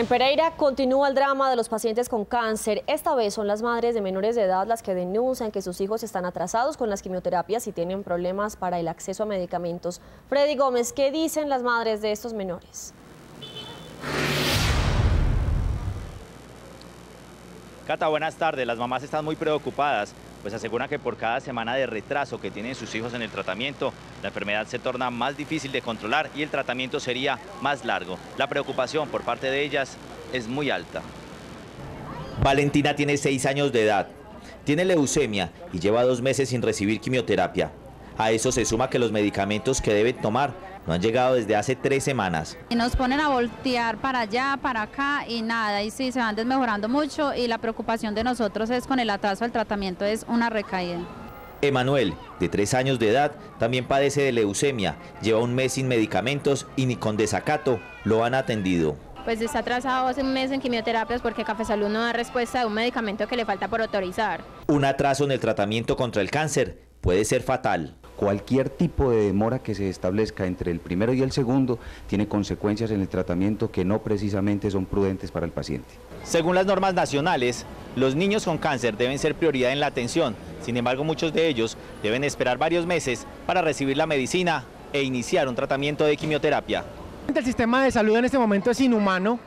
En Pereira continúa el drama de los pacientes con cáncer. Esta vez son las madres de menores de edad las que denuncian que sus hijos están atrasados con las quimioterapias y tienen problemas para el acceso a medicamentos. Freddy Gómez, ¿qué dicen las madres de estos menores? Cata, buenas tardes. Las mamás están muy preocupadas pues aseguran que por cada semana de retraso que tienen sus hijos en el tratamiento, la enfermedad se torna más difícil de controlar y el tratamiento sería más largo. La preocupación por parte de ellas es muy alta. Valentina tiene seis años de edad, tiene leucemia y lleva dos meses sin recibir quimioterapia. A eso se suma que los medicamentos que debe tomar no han llegado desde hace tres semanas. Y nos ponen a voltear para allá, para acá y nada, y sí, se van desmejorando mucho y la preocupación de nosotros es con el atraso del tratamiento es una recaída. Emanuel, de tres años de edad, también padece de leucemia, lleva un mes sin medicamentos y ni con desacato lo han atendido. Pues está atrasado hace un mes en quimioterapias porque Café Salud no da respuesta de un medicamento que le falta por autorizar. Un atraso en el tratamiento contra el cáncer puede ser fatal. Cualquier tipo de demora que se establezca entre el primero y el segundo tiene consecuencias en el tratamiento que no precisamente son prudentes para el paciente. Según las normas nacionales, los niños con cáncer deben ser prioridad en la atención. Sin embargo, muchos de ellos deben esperar varios meses para recibir la medicina e iniciar un tratamiento de quimioterapia. El sistema de salud en este momento es inhumano,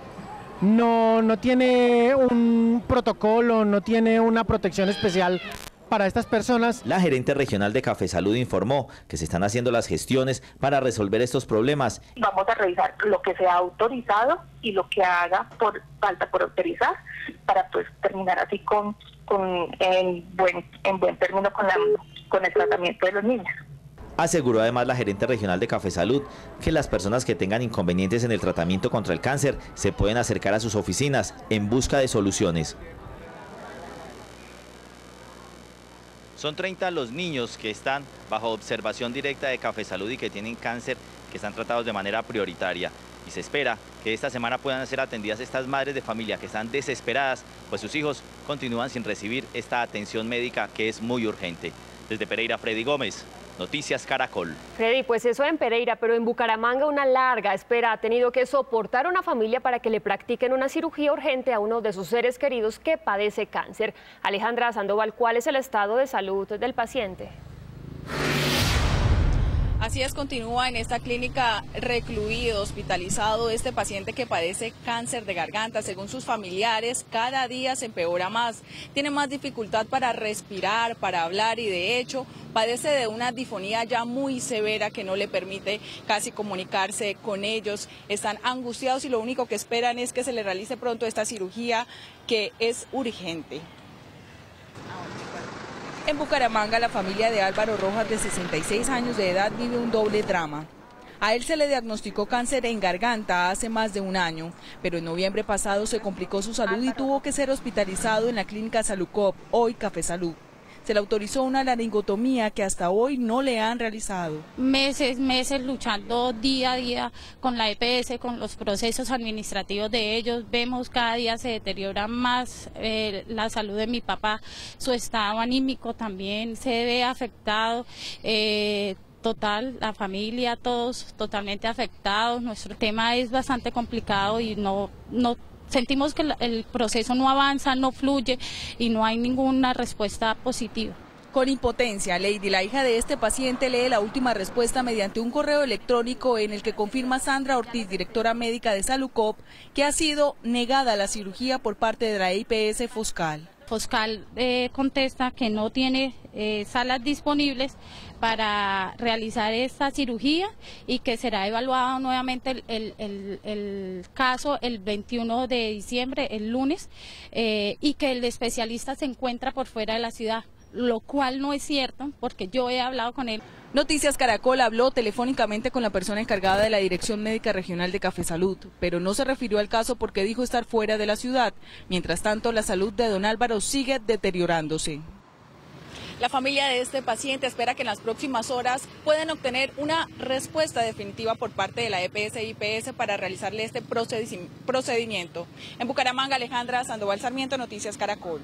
no, no tiene un protocolo, no tiene una protección especial para estas personas. La gerente regional de Café Salud informó que se están haciendo las gestiones para resolver estos problemas. Vamos a revisar lo que se ha autorizado y lo que haga por falta por autorizar para pues terminar así con, con en buen en buen término con la con el tratamiento de los niños. Aseguró además la gerente regional de Café Salud que las personas que tengan inconvenientes en el tratamiento contra el cáncer se pueden acercar a sus oficinas en busca de soluciones. Son 30 los niños que están bajo observación directa de Café Salud y que tienen cáncer, que están tratados de manera prioritaria. Y se espera que esta semana puedan ser atendidas estas madres de familia que están desesperadas, pues sus hijos continúan sin recibir esta atención médica que es muy urgente. Desde Pereira, Freddy Gómez, Noticias Caracol. Freddy, pues eso en Pereira, pero en Bucaramanga una larga espera ha tenido que soportar una familia para que le practiquen una cirugía urgente a uno de sus seres queridos que padece cáncer. Alejandra Sandoval, ¿cuál es el estado de salud del paciente? Así es, continúa en esta clínica recluido, hospitalizado, este paciente que padece cáncer de garganta. Según sus familiares, cada día se empeora más. Tiene más dificultad para respirar, para hablar y de hecho padece de una difonía ya muy severa que no le permite casi comunicarse con ellos. Están angustiados y lo único que esperan es que se le realice pronto esta cirugía que es urgente. En Bucaramanga, la familia de Álvaro Rojas, de 66 años de edad, vive un doble drama. A él se le diagnosticó cáncer en garganta hace más de un año, pero en noviembre pasado se complicó su salud y tuvo que ser hospitalizado en la clínica Salucop, hoy Café Salud se le autorizó una laringotomía que hasta hoy no le han realizado. Meses, meses luchando día a día con la EPS, con los procesos administrativos de ellos. Vemos cada día se deteriora más eh, la salud de mi papá, su estado anímico también se ve afectado. Eh, total, la familia, todos totalmente afectados. Nuestro tema es bastante complicado y no, no sentimos que el proceso no avanza, no fluye y no hay ninguna respuesta positiva. Con impotencia, Lady, la hija de este paciente, lee la última respuesta mediante un correo electrónico en el que confirma Sandra Ortiz, directora médica de Salucop, que ha sido negada la cirugía por parte de la IPS Foscal. Foscal eh, contesta que no tiene eh, salas disponibles para realizar esta cirugía y que será evaluado nuevamente el, caso el 21 de diciembre, el lunes, eh, y que el especialista se encuentra por fuera de la ciudad, lo cual no es cierto porque yo he hablado con él. Noticias Caracol habló telefónicamente con la persona encargada de la Dirección Médica Regional de Café Salud, pero no se refirió al caso porque dijo estar fuera de la ciudad. Mientras tanto, la salud de don Álvaro sigue deteriorándose. La familia de este paciente espera que en las próximas horas puedan obtener una respuesta definitiva por parte de la EPS y IPS para realizarle este procedimiento. En Bucaramanga, Alejandra Sandoval Sarmiento, Noticias Caracol.